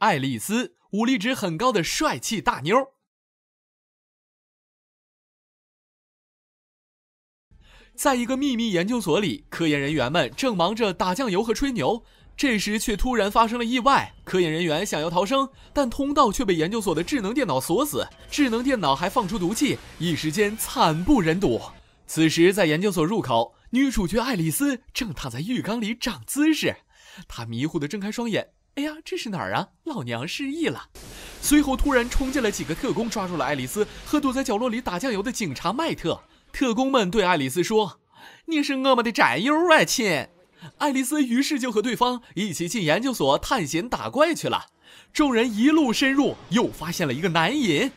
爱丽丝，武力值很高的帅气大妞。在一个秘密研究所里，科研人员们正忙着打酱油和吹牛，这时却突然发生了意外。科研人员想要逃生，但通道却被研究所的智能电脑锁死，智能电脑还放出毒气，一时间惨不忍睹。此时，在研究所入口，女主角爱丽丝正躺在浴缸里长姿势，她迷糊地睁开双眼。哎呀，这是哪儿啊？老娘失忆了。随后突然冲进来几个特工，抓住了爱丽丝和躲在角落里打酱油的警察麦特。特工们对爱丽丝说：“你是我们的战友啊，亲。”爱丽丝于是就和对方一起进研究所探险打怪去了。众人一路深入，又发现了一个男银。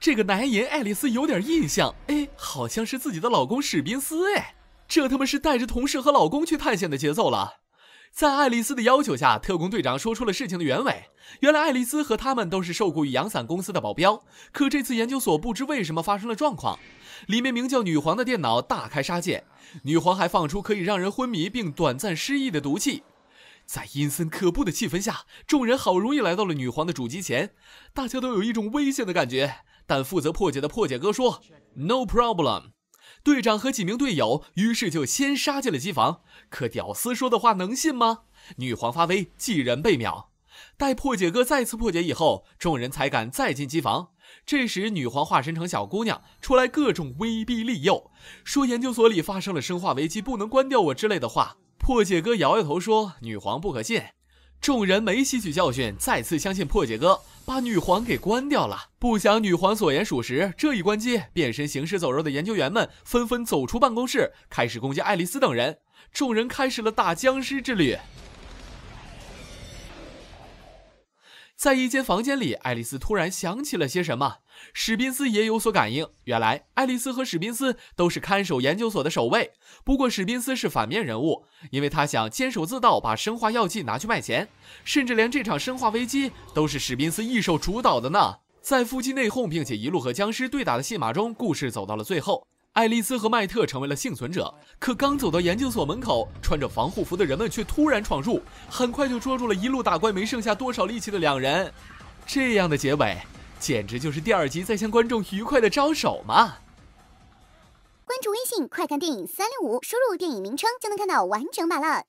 这个男银，爱丽丝有点印象，哎，好像是自己的老公史宾斯。哎，这他妈是带着同事和老公去探险的节奏了。在爱丽丝的要求下，特工队长说出了事情的原委。原来爱丽丝和他们都是受雇于阳伞公司的保镖，可这次研究所不知为什么发生了状况，里面名叫女皇的电脑大开杀戒，女皇还放出可以让人昏迷并短暂失忆的毒气。在阴森可怖的气氛下，众人好容易来到了女皇的主机前，大家都有一种危险的感觉。但负责破解的破解哥说：“No problem。”队长和几名队友于是就先杀进了机房，可屌丝说的话能信吗？女皇发威，几人被秒。待破解哥再次破解以后，众人才敢再进机房。这时，女皇化身成小姑娘出来，各种威逼利诱，说研究所里发生了生化危机，不能关掉我之类的话。破解哥摇摇头说：“女皇不可信。”众人没吸取教训，再次相信破解哥，把女皇给关掉了。不想女皇所言属实，这一关机，变身行尸走肉的研究员们纷纷走出办公室，开始攻击爱丽丝等人。众人开始了打僵尸之旅。在一间房间里，爱丽丝突然想起了些什么。史宾斯也有所感应。原来，爱丽丝和史宾斯都是看守研究所的守卫。不过，史宾斯是反面人物，因为他想监守自盗，把生化药剂拿去卖钱，甚至连这场生化危机都是史宾斯一手主导的呢。在夫妻内讧并且一路和僵尸对打的戏码中，故事走到了最后。爱丽丝和迈特成为了幸存者，可刚走到研究所门口，穿着防护服的人们却突然闯入，很快就捉住了一路打怪没剩下多少力气的两人。这样的结尾，简直就是第二集在向观众愉快的招手嘛！关注微信“快看电影三六五”，输入电影名称就能看到完整版了。